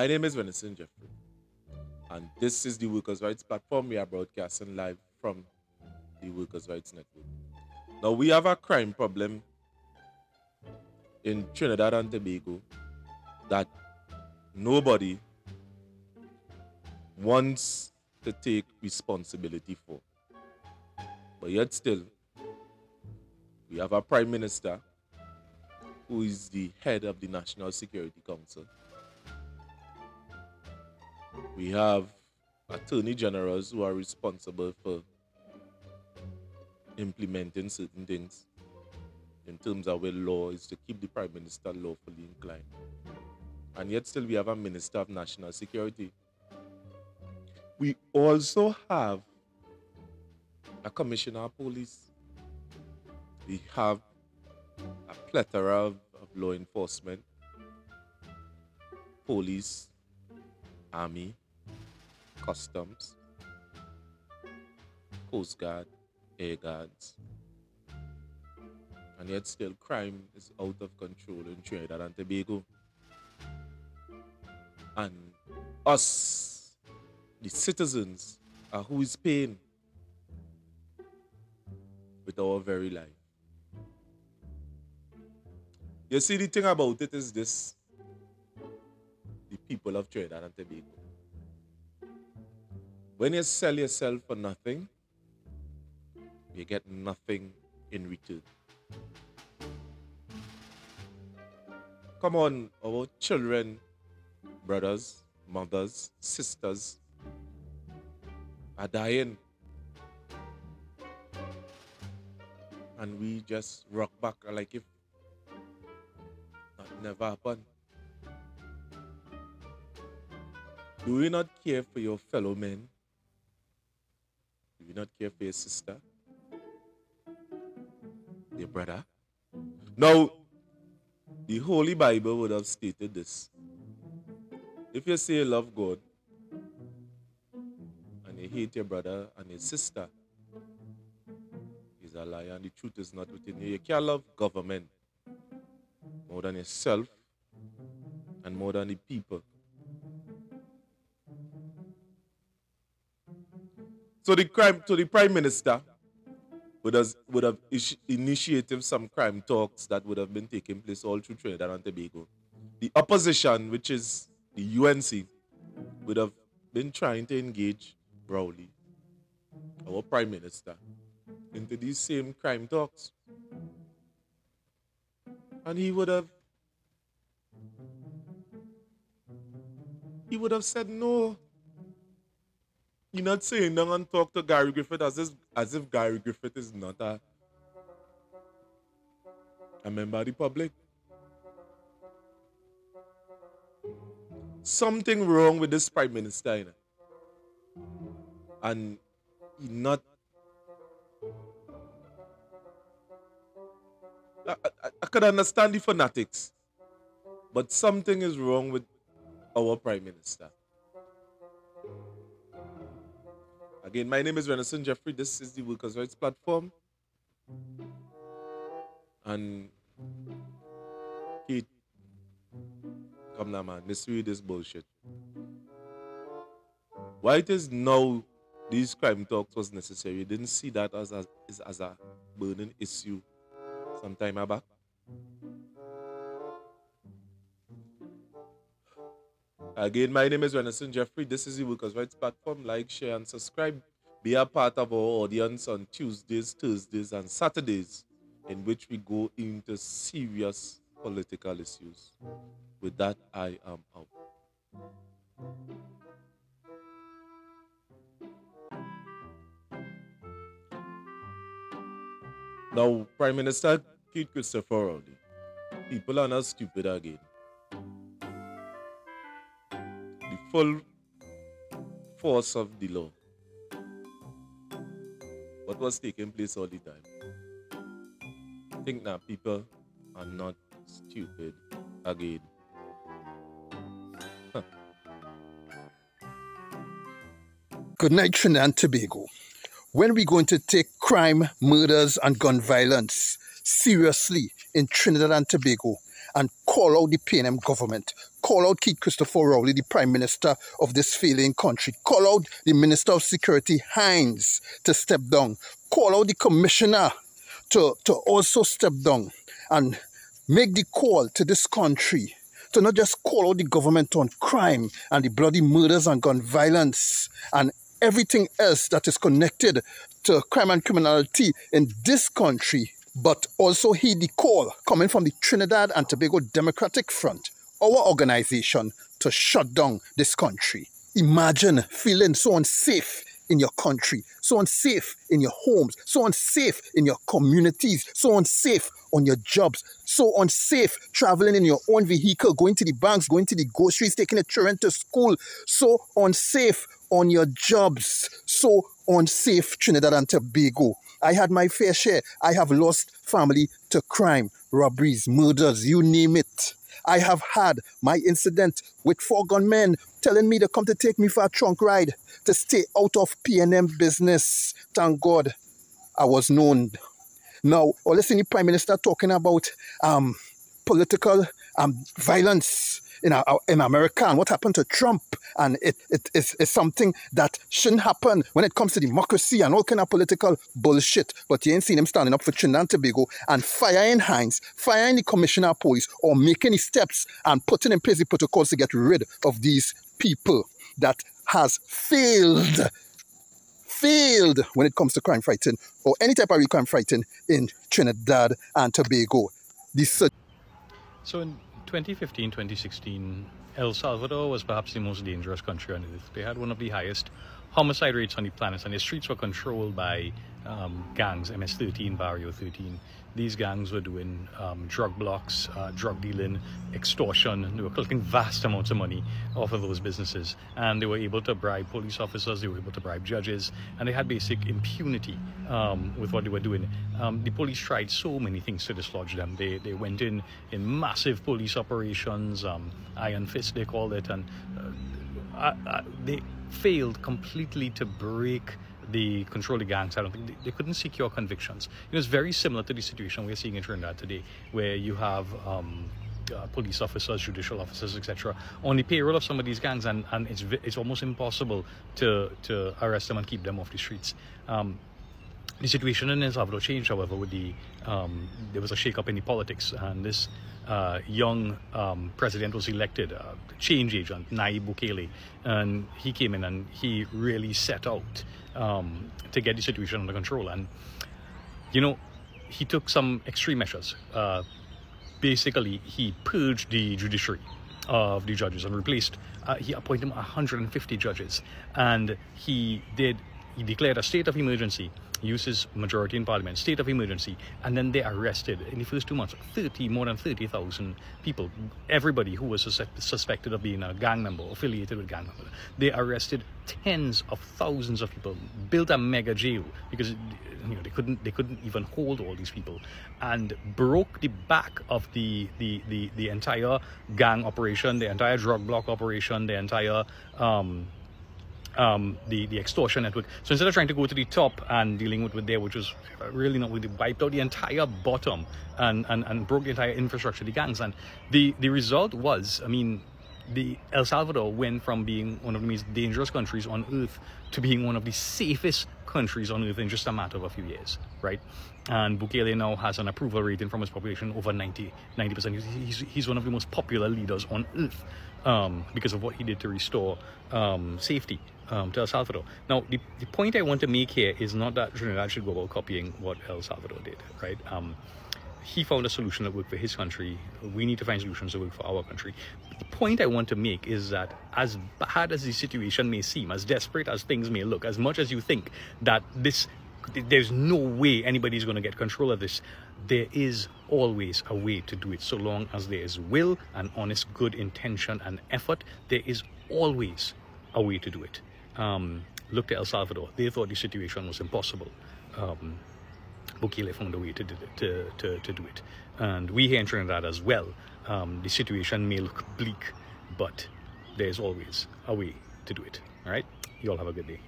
My name is Venison Jeffrey, and this is the Workers' Rights Platform. We are broadcasting live from the Workers' Rights Network. Now, we have a crime problem in Trinidad and Tobago that nobody wants to take responsibility for. But yet, still, we have a prime minister who is the head of the National Security Council. We have attorney generals who are responsible for implementing certain things in terms of where law is to keep the prime minister lawfully inclined. And yet, still, we have a minister of national security. We also have a commissioner of police. We have a plethora of, of law enforcement, police, army, customs, coast guard, air guards. And yet still crime is out of control in Trinidad and Tobago. And us, the citizens, are who is paying with our very life. You see, the thing about it is this people of Trinidad and Tobago. When you sell yourself for nothing, you get nothing in return. Come on, our children, brothers, mothers, sisters are dying. And we just rock back like if that never happened. Do you not care for your fellow men? Do you not care for your sister? Your brother? Now, the Holy Bible would have stated this. If you say you love God and you hate your brother and your sister, is a lie and the truth is not within you. You can't love government more than yourself and more than the people. So the crime, so the prime minister would have, would have initiated some crime talks that would have been taking place all through Trinidad and Tobago. The opposition, which is the UNC, would have been trying to engage Rowley, our prime minister, into these same crime talks. And he would have he would have said no. You're not saying no and talk to Gary Griffith as if, as if Gary Griffith is not a, a member of the public. Something wrong with this prime minister, you know? and he not. I, I, I could understand the fanatics, but something is wrong with our prime minister. Again, my name is Renison Jeffrey. This is the Workers' Rights Platform. And come now, man. Let's read this bullshit. Why it is now these crime talks was necessary? You didn't see that as a, as a burning issue some time back? Again, my name is Renison Jeffrey. This is the Workers' Rights Platform. Like, share, and subscribe. Be a part of our audience on Tuesdays, Thursdays, and Saturdays, in which we go into serious political issues. With that, I am out. Now, Prime Minister Keith Christopher Rowley, people are not stupid again. Full force of the law. What was taking place all the time. I think that people are not stupid again. Good night, Trinidad and Tobago. When are we going to take crime, murders, and gun violence seriously in Trinidad and Tobago and call out the PNM government, call out Keith Christopher Rowley, the Prime Minister of this failing country, call out the Minister of Security, Hinds, to step down, call out the Commissioner to, to also step down and make the call to this country to not just call out the government on crime and the bloody murders and gun violence and everything else that is connected to crime and criminality in this country, but also heed the call coming from the Trinidad and Tobago Democratic Front, our organization, to shut down this country. Imagine feeling so unsafe in your country, so unsafe in your homes, so unsafe in your communities, so unsafe on your jobs, so unsafe traveling in your own vehicle, going to the banks, going to the groceries, taking a children to school, so unsafe on your jobs, so unsafe Trinidad and Tobago. I had my fair share. I have lost family to crime, robberies, murders, you name it. I have had my incident with four gunmen telling me to come to take me for a trunk ride to stay out of PNM business. Thank God I was known. Now, or listen the Prime Minister talking about um, political um, violence in, our, in America and what happened to Trump. And it, it is something that shouldn't happen when it comes to democracy and all kind of political bullshit. But you ain't seen him standing up for Trinidad and Tobago and firing Hinds, firing the commissioner of police, or making any steps and putting in place the protocols to get rid of these people that has failed failed when it comes to crime fighting or any type of crime fighting in Trinidad and Tobago. This, so in 2015, 2016, El Salvador was perhaps the most dangerous country on earth. They had one of the highest homicide rates on the planet, and the streets were controlled by um, gangs, MS-13, Barrio 13. These gangs were doing um, drug blocks, uh, drug dealing, extortion. They were collecting vast amounts of money off of those businesses. And they were able to bribe police officers, they were able to bribe judges, and they had basic impunity um, with what they were doing. Um, the police tried so many things to dislodge them. They, they went in in massive police operations, um, Iron Fist they called it, and uh, uh, uh they failed completely to break the control the gangs. I don't think they, they, couldn't secure convictions. It was very similar to the situation we're seeing in Trinidad today, where you have um, uh, police officers, judicial officers, etc., on the payroll of some of these gangs, and, and it's it's almost impossible to to arrest them and keep them off the streets. Um, the situation in El Salvador changed, however, with the um, there was a shake-up in the politics, and this uh, young um, president was elected, uh, change agent Nayib Bukele, and he came in and he really set out um, to get the situation under control. And you know, he took some extreme measures. Uh, basically, he purged the judiciary of the judges and replaced. Uh, he appointed 150 judges, and he did. He declared a state of emergency uses majority in parliament, state of emergency, and then they arrested in the first two months 30, more than 30,000 people, everybody who was sus- suspected of being a gang member, affiliated with gang member. They arrested tens of thousands of people, built a mega jail because you know they couldn't they couldn't even hold all these people, and broke the back of the the the, the entire gang operation, the entire drug block operation, the entire um, um, the, the extortion network. So instead of trying to go to the top and dealing with, with there, which was really not really wiped out the entire bottom and, and, and broke the entire infrastructure, the gangs. And the, the result was, I mean, the El Salvador went from being one of the most dangerous countries on earth to being one of the safest countries on earth in just a matter of a few years, right? And Bukele now has an approval rating from his population over 90, 90%. He's, he's one of the most popular leaders on earth um, because of what he did to restore um, safety um, to El Salvador. Now, the, the point I want to make here is not that Trinidad should go about copying what El Salvador did, right? Um, he found a solution that worked for his country. We need to find solutions that work for our country. The point I want to make is that as bad as the situation may seem, as desperate as things may look, as much as you think that this there's no way anybody's going to get control of this, there is always a way to do it. So long as there is will and honest good intention and effort, there is always a way to do it um, looked at El Salvador. They thought the situation was impossible. Um, Bukele found a way to, to, to, to do it. And we here in Trinidad as well, um, the situation may look bleak, but there's always a way to do it. All right? You all have a good day.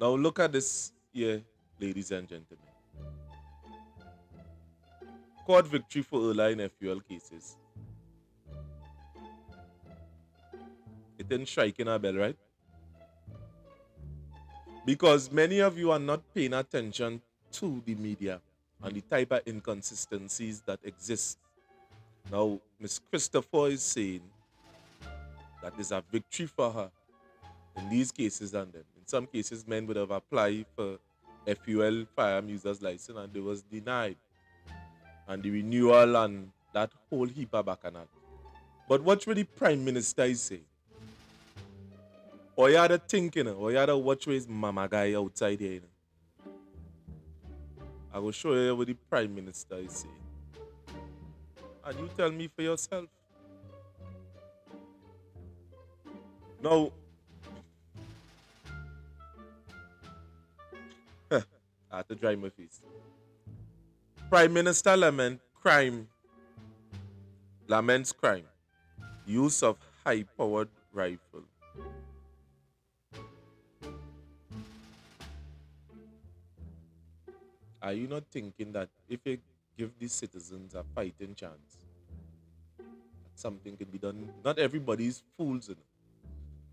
Now look at this here, ladies and gentlemen. Court victory for Erla in FUL cases. Didn't strike in a bell, right? Because many of you are not paying attention to the media and the type of inconsistencies that exist. Now, Miss Christopher is saying that there's a victory for her in these cases and then. In some cases, men would have applied for FUL firearm users license and they was denied. And the renewal and that whole heap of bacchanal. But what really Prime Minister is saying? Or you had a thinking, or you had a watch his mama guy outside here. You know? I will show you what the Prime Minister is saying. And you tell me for yourself. Now, I had to dry my face. Prime Minister lament crime, laments crime, use of high-powered rifle. Are you not thinking that if you give these citizens a fighting chance, something can be done? Not everybody's fools, you.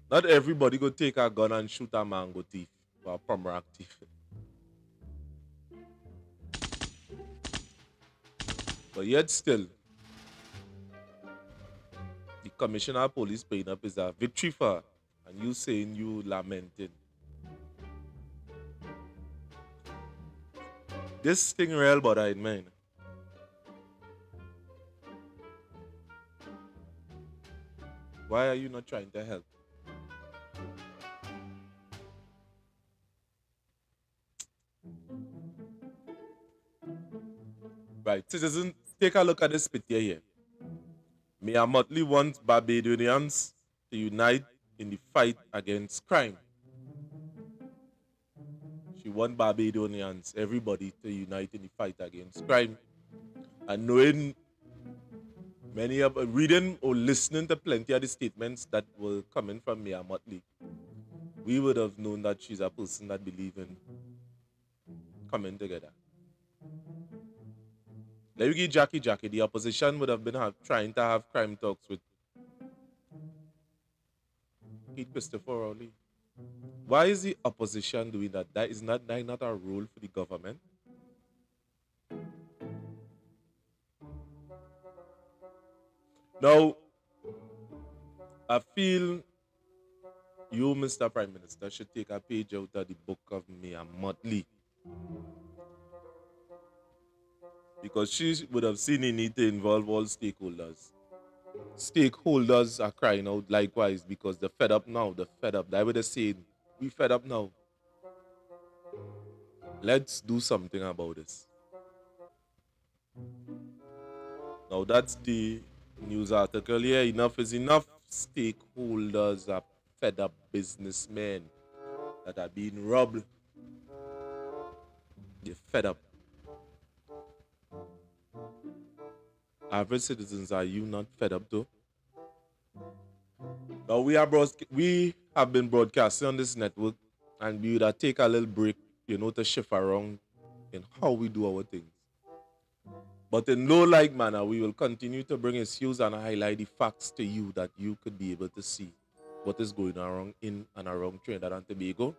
Not everybody go take a gun and shoot a mango thief or a rock thief. But yet still, the commissioner of police paying up is a uh, victory for and you saying you lamenting. This thing real bothering me. Why are you not trying to help? Right, citizens, take a look at this picture here. Mia Mottley wants Barbadians to unite in the fight against crime. She wants Barbadians, everybody, to unite in the fight against crime. And knowing many of reading or listening to plenty of the statements that were coming from Mia Mottley, we would have known that she's a person that believes in coming together. Let me give Jackie Jackie. The opposition would have been have, trying to have crime talks with Keith Christopher Rowley. Why is the opposition doing that? That is not that is not a role for the government. Now, I feel you, Mr. Prime Minister, should take a page out of the book of Mia Mottley. Because she would have seen a need to involve all stakeholders. Stakeholders are crying out likewise because they're fed up now. They're fed up. They would have said, We fed up now. Let's do something about this. Now that's the news article here. Enough is enough. Stakeholders are fed up businessmen that are being robbed. They're fed up. Average citizens, are you not fed up though? Now we are broad- we have been broadcasting on this network and we would take a little break, you know, to shift around in how we do our things. But in no like manner, we will continue to bring issues and highlight the facts to you that you could be able to see what is going on in and around Trinidad and Tobago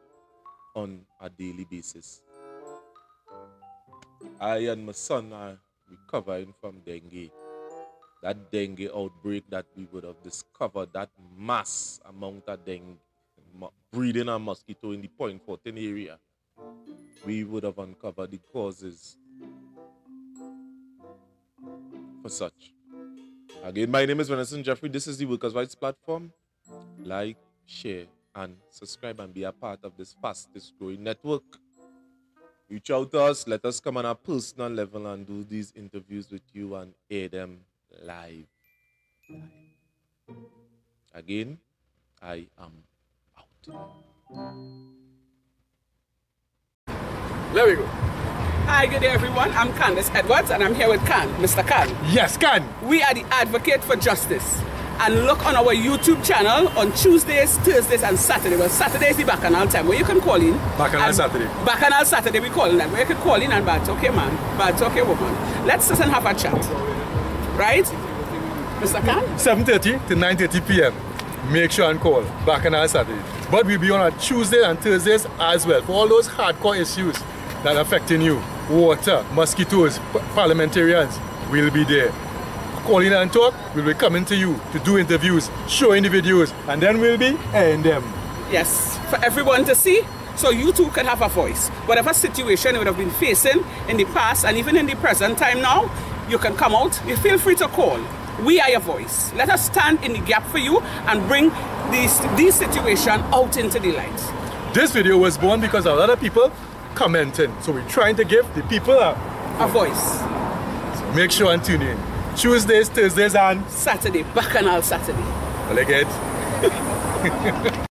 on a daily basis. I and my son are recovering from dengue. That dengue outbreak that we would have discovered, that mass amount of dengue breeding a mosquito in the Point Fortin area, we would have uncovered the causes for such. Again, my name is Venison Jeffrey. This is the Workers' Rights Platform. Like, share, and subscribe and be a part of this fastest growing network. Reach out to us, let us come on a personal level and do these interviews with you and air them live. live. Again, I am out. There we go. Hi, good day, everyone. I'm Candice Edwards, and I'm here with Khan, Mr. Khan. Yes, can. We are the advocate for justice. and look on our YouTube channel on Tuesdays, Thursdays, and Saturday. Well, Saturday is the bacchanal time where you can call in. Bacchanal and- Saturday. Bacchanal Saturday, we call in that. Where you can call in and bat, okay, man. Bat, okay, woman. Let's sit and have a chat. Right? Mr. Khan? 7.30 to 9.30 p.m. Make sure and call back on our Saturday. But we'll be on a Tuesday and Thursdays as well for all those hardcore issues that are affecting you. Water, mosquitoes, parliamentarians, we'll be there. Call in and talk, we'll be coming to you to do interviews, showing the videos, and then we'll be airing them. Yes, for everyone to see. So you too can have a voice. Whatever situation you would have been facing in the past and even in the present time now, you can come out. You feel free to call. We are your voice. Let us stand in the gap for you and bring this, these situation out into the light. This video was born because a lot of people commenting. So we're trying to give the people a A voice. so make sure and tune in. Tuesdays, Thursdays, and Saturday, Bacchanal Saturday. I like it.